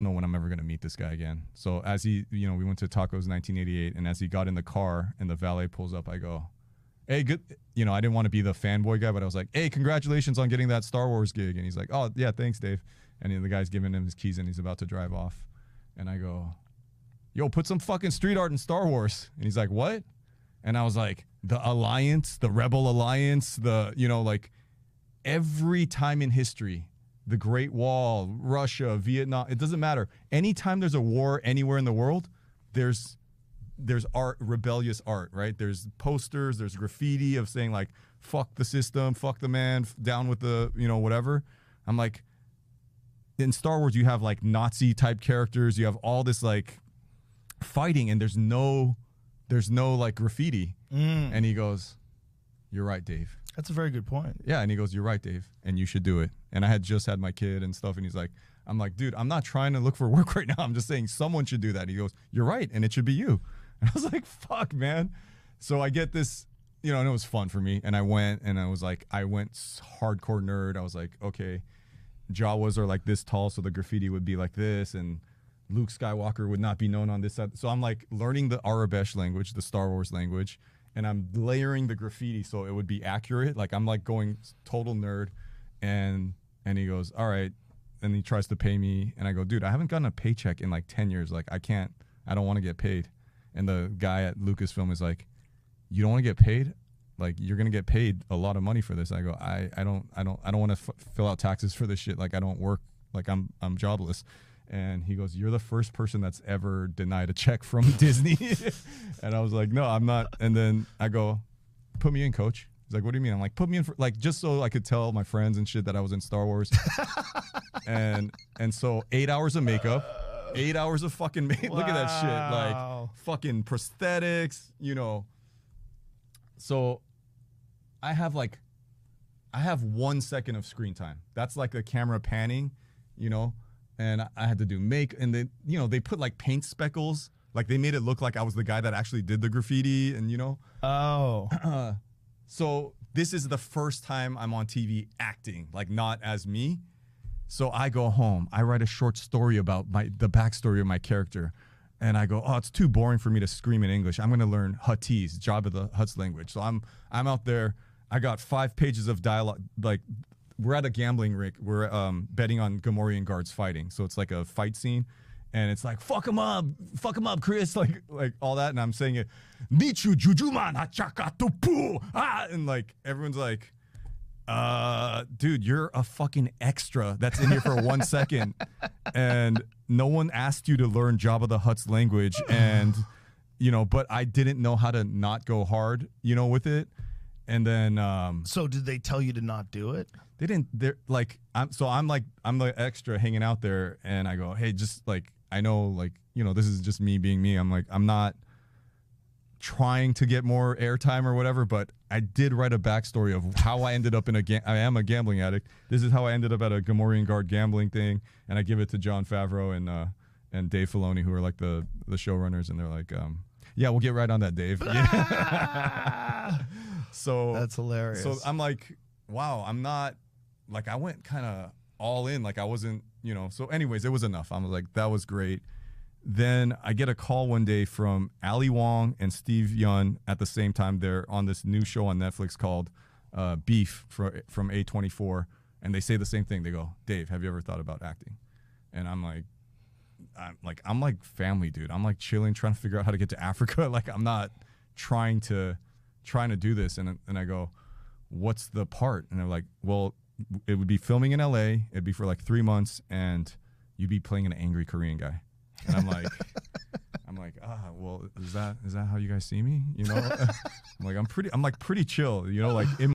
know when I'm ever gonna meet this guy again. So as he, you know, we went to tacos 1988, and as he got in the car and the valet pulls up, I go, "Hey, good." You know, I didn't want to be the fanboy guy, but I was like, "Hey, congratulations on getting that Star Wars gig." And he's like, "Oh yeah, thanks, Dave." And the guy's giving him his keys, and he's about to drive off, and I go, "Yo, put some fucking street art in Star Wars." And he's like, "What?" And I was like, "The Alliance, the Rebel Alliance, the you know like." Every time in history, the Great Wall, Russia, Vietnam, it doesn't matter. Anytime there's a war anywhere in the world, there's there's art, rebellious art, right? There's posters, there's graffiti of saying like fuck the system, fuck the man, down with the, you know, whatever. I'm like in Star Wars you have like Nazi type characters, you have all this like fighting and there's no there's no like graffiti. Mm. And he goes, "You're right, Dave." That's a very good point. Yeah, and he goes, "You're right, Dave, and you should do it." And I had just had my kid and stuff, and he's like, "I'm like, dude, I'm not trying to look for work right now. I'm just saying someone should do that." He goes, "You're right, and it should be you." And I was like, "Fuck, man." So I get this, you know, and it was fun for me. And I went, and I was like, I went hardcore nerd. I was like, okay, Jawas are like this tall, so the graffiti would be like this, and Luke Skywalker would not be known on this side. So I'm like learning the Aurebesh language, the Star Wars language, and I'm layering the graffiti so it would be accurate. Like I'm like going total nerd, and and he goes, all right, and he tries to pay me, and I go, dude, I haven't gotten a paycheck in like ten years. Like I can't, I don't want to get paid. And the guy at Lucasfilm is like, you don't want to get paid? Like you're gonna get paid a lot of money for this. I go i i don't i don't i don't want to f- fill out taxes for this shit. Like i don't work. Like i'm i'm jobless and he goes you're the first person that's ever denied a check from disney. And i was like no i'm not. And then i go put me in coach. He's like what do you mean? I'm like put me in for like just so i could tell my friends and shit that i was in star wars. And and so eight hours of makeup eight hours of fucking ma- look at that shit like fucking prosthetics you know. So I have like I have one second of screen time. That's like the camera panning, you know, and I- had to do make and they you know they put like paint speckles like they made it look like I was the guy that actually did the graffiti and you know Oh, so this is the first time I'm on TV acting, like not as me. So I go home, I write a short story about my the backstory of my character, and I go, oh, it's too boring for me to scream in English. I'm gonna learn Huttese, Jabba the Hutt's language. So I'm I'm out there. I got five pages of dialogue. Like we're at a gambling rig. We're um, betting on Gamorrean guards fighting. So it's like a fight scene. And it's like fuck him up, fuck him up, Chris, like like all that, and I'm saying it, Nichu Jujuman Hachaka Tupu, ah, and like everyone's like, uh, dude, you're a fucking extra that's in here for one second, and no one asked you to learn Jabba the Hutt's language, and you know, but I didn't know how to not go hard, you know, with it, and then um, so did they tell you to not do it? they didn't. They're like, I'm so I'm like I'm the extra hanging out there, and I go, hey, just like I know, like you know, this is just me being me. I'm like, I'm not trying to get more airtime or whatever, but I did write a backstory of how I ended up in a ga- I am a gambling addict. This is how I ended up at a Gamorrean Guard gambling thing, and I give it to Jon Favreau and uh, and Dave Filoni, who are like the the showrunners, and they're like, um, yeah, we'll get right on that, Dave. so That's hilarious. so I'm like, wow, I'm not like I went kind of all in. Like I wasn't, you know. So, anyways, it was enough. I'm like, that was great. Then I get a call one day from Ali Wong and Steve Yeun at the same time. They're on this new show on Netflix called uh, Beef for, from A24, and they say the same thing. They go, Dave, have you ever thought about acting? And I'm like, I'm like I'm like family, dude. I'm like chilling, trying to figure out how to get to Africa. Like I'm not trying to trying to do this. And and I go, what's the part? And they're like, well, it would be filming in L.A. It'd be for like three months, and you'd be playing an angry Korean guy. And I'm like, I'm like, ah, well, is that is that how you guys see me? You know, I'm like I'm pretty, I'm like pretty chill. You know, like in